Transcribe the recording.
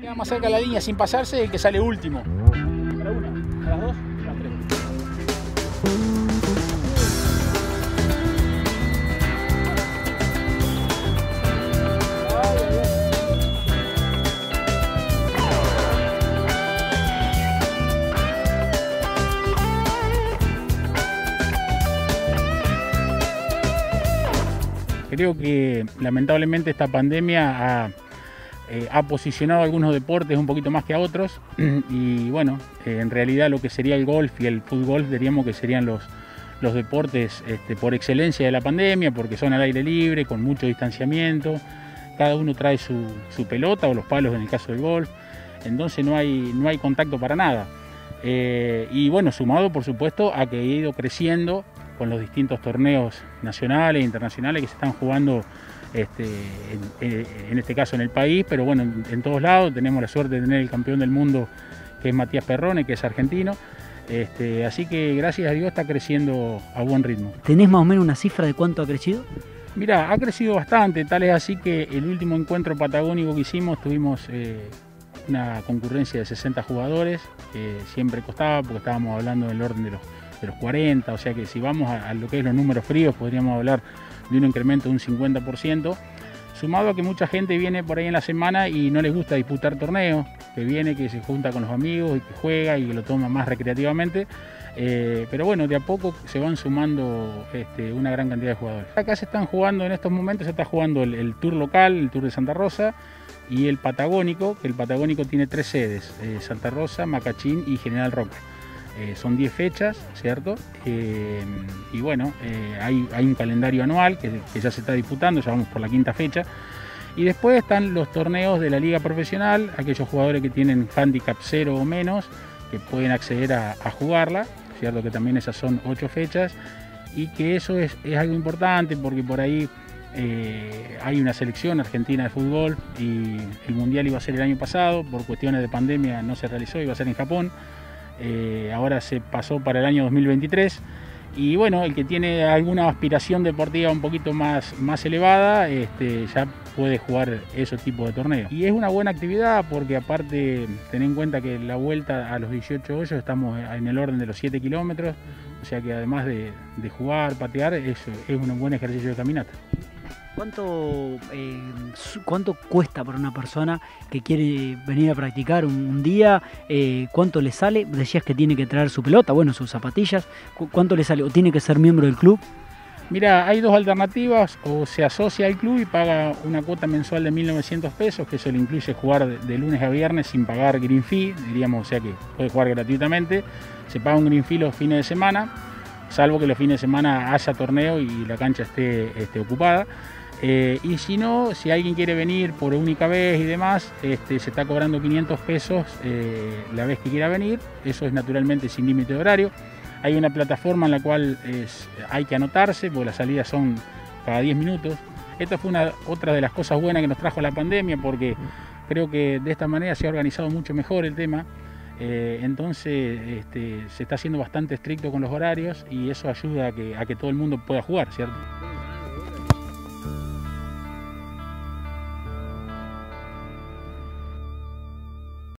Queda más cerca de la línea sin pasarse el que sale último. Una, las dos, Creo que lamentablemente esta pandemia ha, eh, ha posicionado algunos deportes un poquito más que a otros. Y bueno, eh, en realidad lo que sería el golf y el fútbol diríamos que serían los, los deportes este, por excelencia de la pandemia porque son al aire libre, con mucho distanciamiento, cada uno trae su, su pelota o los palos en el caso del golf, entonces no hay, no hay contacto para nada. Eh, y bueno, sumado por supuesto a que he ido creciendo con los distintos torneos nacionales e internacionales que se están jugando este, en, en, este caso en el país, pero bueno, en, en, todos lados tenemos la suerte de tener el campeón del mundo que es Matías Perrone, que es argentino. Este, así que gracias a Dios está creciendo a buen ritmo. ¿Tenés más o menos una cifra de cuánto ha crecido? Mira, ha crecido bastante, tal es así que el último encuentro patagónico que hicimos tuvimos eh, una concurrencia de 60 jugadores, que siempre costaba porque estábamos hablando del orden de los de los 40, o sea que si vamos a, lo que es los números fríos podríamos hablar de un incremento de un 50%, sumado a que mucha gente viene por ahí en la semana y no les gusta disputar torneos, que viene, que se junta con los amigos y que juega y que lo toma más recreativamente. Eh, pero bueno, de a poco se van sumando este, una gran cantidad de jugadores. Acá se están jugando en estos momentos, se está jugando el, el Tour local, el Tour de Santa Rosa y el Patagónico, que el Patagónico tiene tres sedes, eh, Santa Rosa, Macachín y General Roca. Eh, son 10 fechas, ¿cierto? Eh, y bueno, eh, hay, hay, un calendario anual que, ya se está disputando, ya vamos por la quinta fecha. Y después están los torneos de la liga profesional, aquellos jugadores que tienen handicap 0 o menos, que pueden acceder a, jugarla, ¿cierto? Que también esas son 8 fechas. Y que eso es, es algo importante porque por ahí hay una selección argentina de fútbol y el mundial iba a ser el año pasado, por cuestiones de pandemia no se realizó, iba a ser en Japón. Eh, ahora se pasó para el año 2023 y bueno, el que tiene alguna aspiración deportiva un poquito más, más elevada este, ya puede jugar ese tipo de torneos. Y es una buena actividad porque aparte ten en cuenta que la vuelta a los 18 hoyos estamos en el orden de los 7 kilómetros, o sea que además de, de jugar, patear, es, es un buen ejercicio de caminata. ¿Cuánto, eh, ¿Cuánto cuesta para una persona que quiere venir a practicar un, día? Eh, ¿Cuánto le sale? Decías que tiene que traer su pelota, bueno, sus zapatillas. ¿Cuánto le sale? ¿O tiene que ser miembro del club? Mira, hay dos alternativas, o se asocia al club y paga una cuota mensual de 1.900 pesos, que eso le incluye jugar de, de, lunes a viernes sin pagar green fee, diríamos, o sea que puede jugar gratuitamente, se paga un green fee los fines de semana, salvo que los fines de semana haya torneo y la cancha esté, esté ocupada. Eh, y si no, si alguien quiere venir por única vez y demás, este, se está cobrando 500 pesos eh, la vez que quiera venir. Eso es naturalmente sin límite de horario. Hay una plataforma en la cual hay que anotarse, porque las salidas son cada 10 minutos. Esta fue una, otra de las cosas buenas que nos trajo la pandemia, porque creo que de esta manera se ha organizado mucho mejor el tema. Eh, entonces este, se está haciendo bastante estricto con los horarios y eso ayuda a que, a que todo el mundo pueda jugar, ¿cierto?